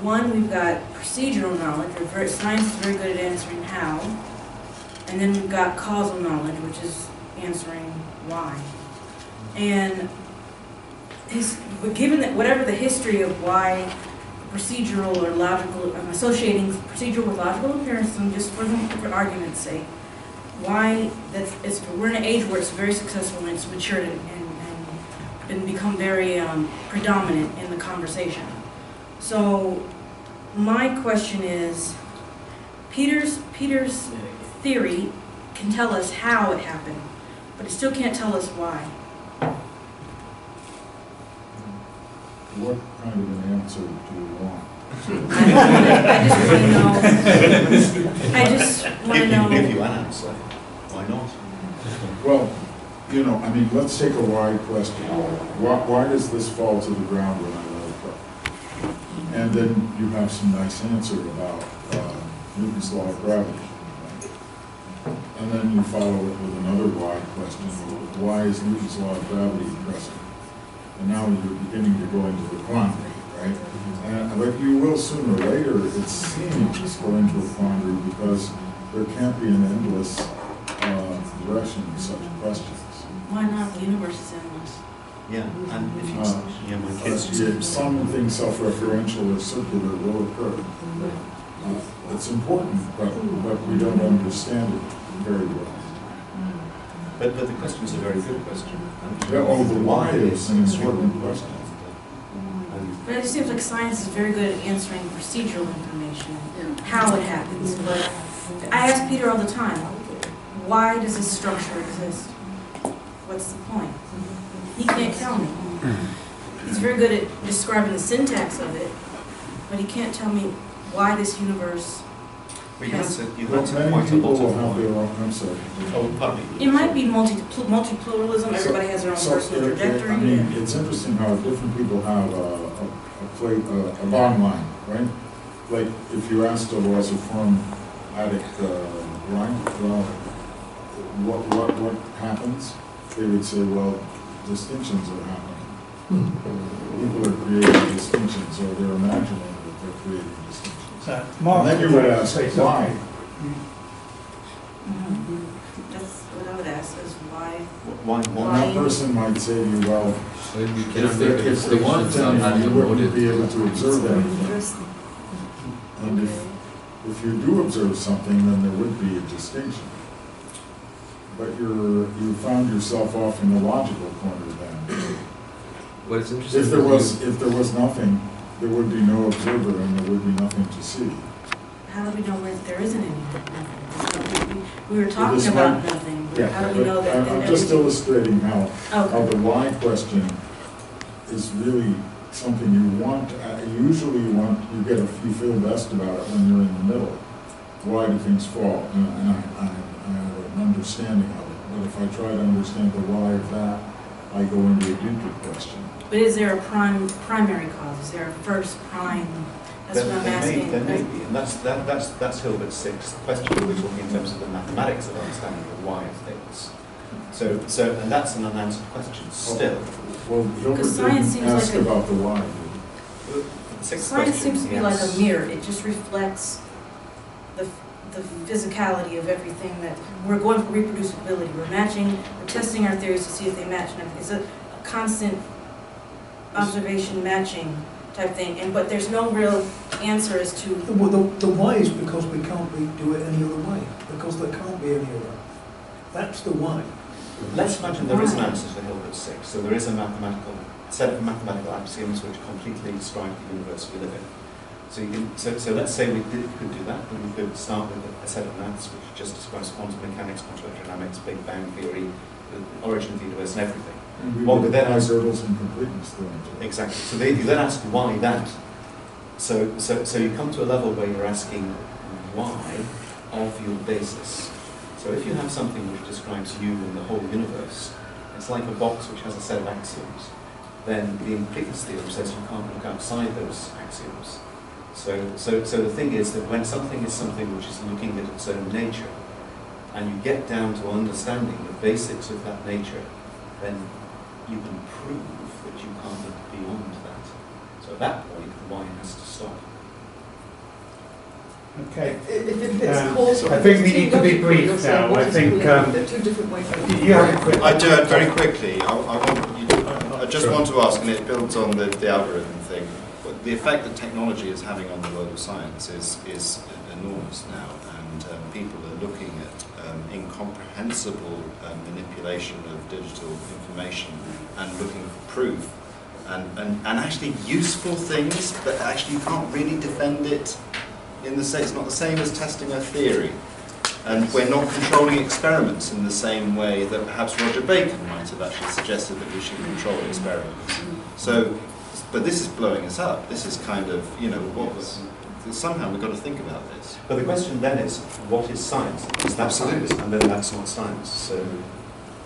One, we've got procedural knowledge, science is very good at answering how, and then we've got causal knowledge, which is answering why. And his, given that whatever the history of why procedural or logical, I'm associating procedural with logical empiricism just for, the, for argument's sake, why that's, it's, we're in an age where it's very successful and it's matured and, and, and become very um, predominant in the conversation. So my question is, Peter's, Peter's theory can tell us how it happened, but it still can't tell us why. What kind of an answer do you want? I just want to know. I just want to Give you, give know. you an answer. Why not? Well, you know, I mean, let's take a wide question. Why, why does this fall to the ground when I let it go? And then you have some nice answer about uh, Newton's law of gravity. And then you follow it with another why question, why is Newton's law of gravity present? And now you're beginning to go into the quandary, right? And, but you will sooner or later, it seems, go into a quandary because there can't be an endless uh, direction in such questions. Why not? The universe is endless. Yeah, and if you, Uh, yeah, my Uh, kids. yeah, Something self-referential or circular will occur. Uh, It's important, but, but we don't understand it very well. But, but the question is a very good question. Yeah, oh, the why is an mm-hmm. important question. And But it seems like science is very good at answering procedural information, how it happens. But I ask Peter all the time, why does this structure exist? What's the point? He can't tell me. Mm-hmm. He's very good at describing the syntax of it, but he can't tell me why this universe. Well, you answered, you But answered many quite a people lot will have their why. own, I'm sorry. Oh, pardon me. It might be multi multi-pluralism, everybody has their own So- personal so, uh, trajectory. I mean, it's interesting how different people have a, a, a plate, a, a bottom line, right? Like, if you asked a laws of form addict, uh, line, well, what, what, what happens? They would say, well, distinctions are happening. People are creating distinctions, or they're imagining that they're creating distinctions. So, And Mark, then you would ask, say why? something. Mhm. That's what I would ask, is why, Why, One why? Why? person might say to you, well, Well, you if cannot there, make a if there distinction weren't without any, having you a wouldn't be able to observe anything. Interesting. And if, if you do observe something, then there would be a distinction. But you're, you found yourself off in the logical corner then. What is interesting. If there is was, if there was nothing, there would be no observer and there would be nothing to see. how do we know where there isn't anything? We- We were talking about nothing, but how do we know that? I'm- I'm just illustrating how, how the why question is really something you want, uh, usually you want, you get a, you feel best about it when you're in the middle. Why do things fall? And and I, I, I have an understanding of it, but if I try to understand the why of that, I go into a deeper question. But is there a prime, primary cause? Is there a first prime? That's There- what I'm there may- There may be, and that's, that, that's, that's Hilbert's sixth question, we're talking in terms of the mathematics of understanding the why of things. So, so, and that's an unanswered question still. Well, Hilbert Because science didn't seems ask like a- about the why. Sixth Science question, seems to be like a mirror, it just reflects the, the physicality of everything that, we're going for reproducibility, we're matching, we're testing our theories to see if they match and everything. It's a a constant observation matching type thing, and, but there's no real answer as to, The, the, the why is because we can't be, do it any other way, because there can't be any other. That's the why. Let's imagine there is an answer to Hilbert's six, so there is a mathematical, set of mathematical axioms which completely describe the universe we live in. So you can, so, so let's say we did, could do that, then we could start with a set of maths which just describes quantum mechanics, quantum dynamics, Big Bang theory, the origin of the universe and everything. And we Well, would but then apply as- Gödel's incompleteness theorem to it. Exactly. So they, you then ask why that. So, so, so you come to a level where you're asking why of your basis. So if you have something which describes you and the whole universe, it's like a box which has a set of axioms. Then the incompleteness theorem says you can't look outside those axioms. So, so, so the thing is that when something is something which is looking at its own nature, and you get down to understanding the basics of that nature, then you can prove that you can't look beyond that. So at that point, the why has to stop. Okay. If it fits Um, calls. I think we need to be brief now. I think, um, There are two different ways. of- You have a quick. I do it very quickly. I, I, want you to, I just want to ask, and it builds on the, the algorithm thing. But the effect that technology is having on the world of science is is enormous now, and um, people are looking at um, incomprehensible um, manipulation of digital information and looking for proof, and, and, and actually useful things, but actually you can't really defend it in the same. It's not the same as testing a theory. And we're not controlling experiments in the same way that perhaps Roger Bacon might have actually suggested that we should control experiments. So, but this is blowing us up. This is kind of, you know, what was, somehow we've got to think about this. But the question then is, what is science? Is that science? And then that's not science. So,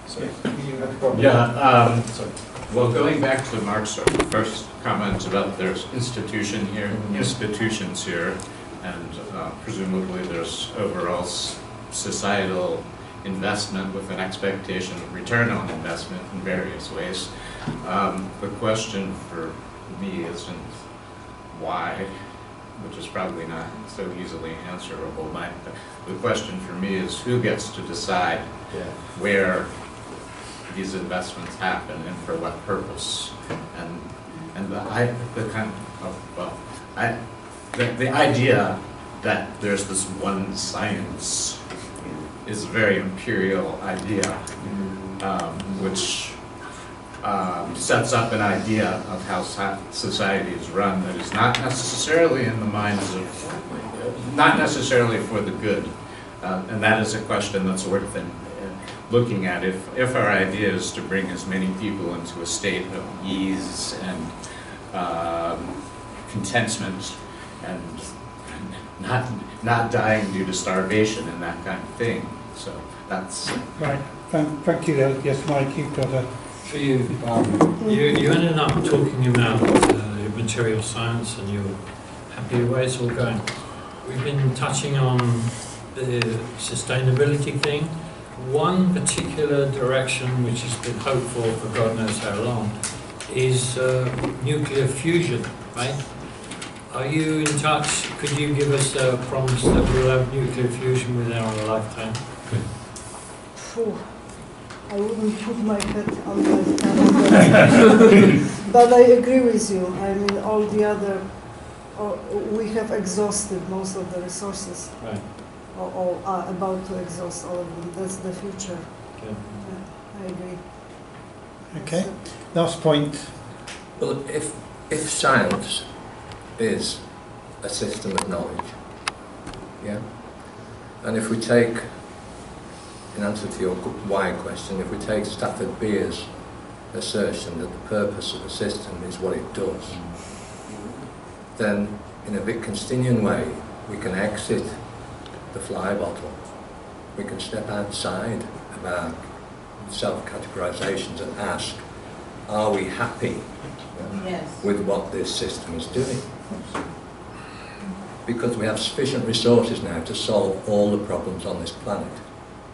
so You have a problem. Yeah, um, sorry. Well, going back to Mark's first comment about there's institution here, institutions here, and uh, presumably there's overall societal investment with an expectation of return on investment in various ways. Um, The question for me isn't why, which is probably not so easily answerable. My, the question for me is who gets to decide where these investments happen and for what purpose? And, and the, I, the kind of, well, I, the, the idea that there's this one science is a very imperial idea, um, which um, sets up an idea of how society is run that is not necessarily in the minds of, not necessarily for the good. Uh, And that is a question that's worth in- looking at. If, if our idea is to bring as many people into a state of ease and um, contentment and not, not dying due to starvation and that kind of thing. So that's, Right, thank, thank you. Yes, Mike, you've got a... For you, Barbara, you, you ended up talking about uh, material science and you're happy way it's all going. We've been touching on the sustainability thing. One particular direction which has been hoped for for God knows how long is uh, nuclear fusion, right? Are you in touch? Could you give us a promise that we'll have nuclear fusion within our lifetime? Phew, I wouldn't put my head on the calendar. But I agree with you. I mean, all the other, oh, we have exhausted most of the resources. Right. Or, or are about to exhaust all of them. That's the future. Okay. Yeah, I agree. Okay, last point. Well, if, if science is a system of knowledge, yeah, and if we take, in answer to your why question, if we take Stafford Beer's assertion that the purpose of a system is what it does, then in a Wittgensteinian way, we can exit the fly bottle. We can step outside of our self-categorizations and ask, are we happy Yes. with what this system is doing? Because we have sufficient resources now to solve all the problems on this planet.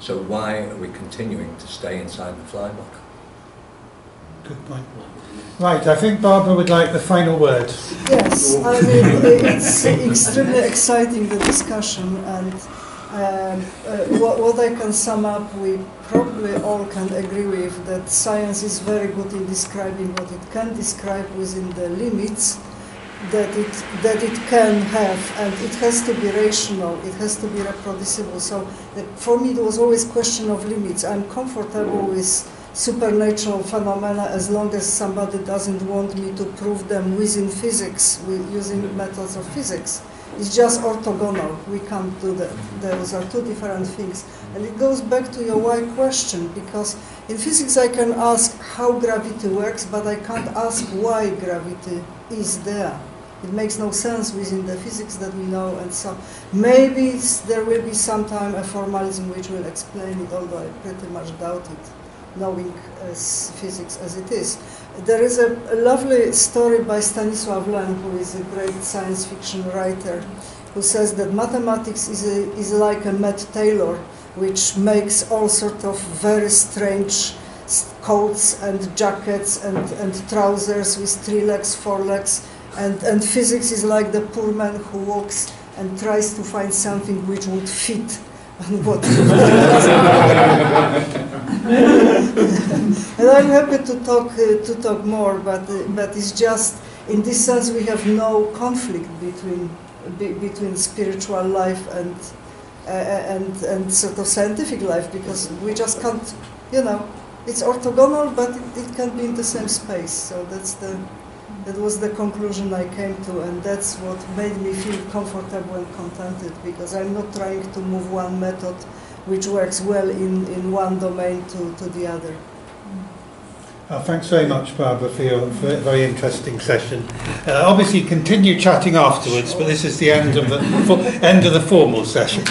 So why are we continuing to stay inside the fly bottle? Good point. Right, I think Barbara would like the final word. Yes, I mean, it's extremely exciting, the discussion, and um, uh, what, what I can sum up, we probably all can agree with, that science is very good in describing what it can describe within the limits that it, that it can have, and it has to be rational, it has to be reproducible. So that for me, it was always question of limits. I'm comfortable with supernatural phenomena as long as somebody doesn't want me to prove them within physics, with using methods of physics. It's just orthogonal. We can't do that. Those are two different things. And it goes back to your why question, because in physics I can ask how gravity works, but I can't ask why gravity is there. It makes no sense within the physics that we know, and so maybe there will be sometime a formalism which will explain it, although I pretty much doubt it, knowing uh, as physics as it is. There is a, a lovely story by Stanisław Lem, who is a great science fiction writer, who says that mathematics is, a, is like a mad tailor, which makes all sort of very strange coats and jackets and, and trousers with three legs, four legs, and, and physics is like the poor man who walks and tries to find something which would fit on what and I'm happy to talk uh, to talk more, but uh, but it's just in this sense we have no conflict between be, between spiritual life and uh, and and sort of scientific life because we just can't, you know, it's orthogonal, but it, it can be in the same space. So that's the that was the conclusion I came to, and that's what made me feel comfortable and contented because I'm not trying to move one method which works well in, in one domain to, to the other. Uh, thanks very much, Barbara, for your very interesting session. Uh, obviously, continue chatting afterwards, but this is the end of the end of the formal session.